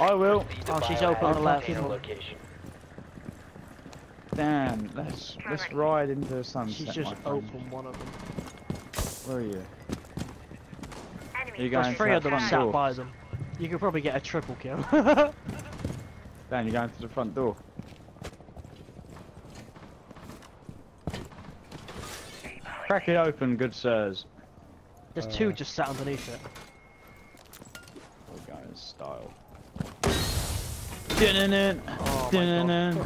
I will. Oh, she's open on the left. container location. Damn, let's let's ride into the sunset. She's just open one of them. Where are you? Are you There's going three to of them the front sat door? by them. You could probably get a triple kill. Dan, you're going to the front door. Crack it open, good sirs. There's two Uh. just sat underneath it. We're going in style. Dun-dun-dun, Oh my dun-dun-dun.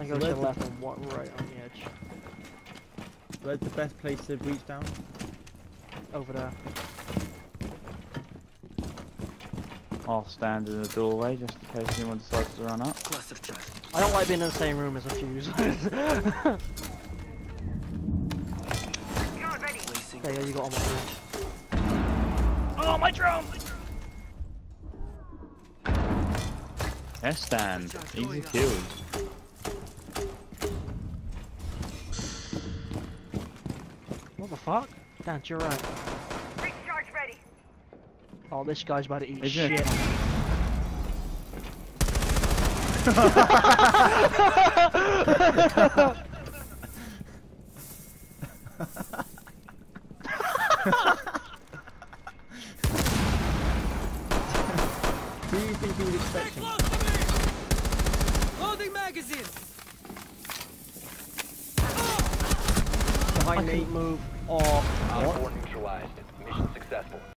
I go to the left and one right on the edge. Where's the best place to reach down? Over there. I'll stand in the doorway just in case anyone decides to run up. I don't like being in the same room as a Fuze. you go, you got on my. Oh, my drone! Yes, stand. Easy kills. What the fuck? Dan, to your right. Recharge ready. Oh, this guy's about to eat Isn't it? shit. Who do you think he was expecting? I Behind move. Oh, Op 4 neutralized. Mission successful.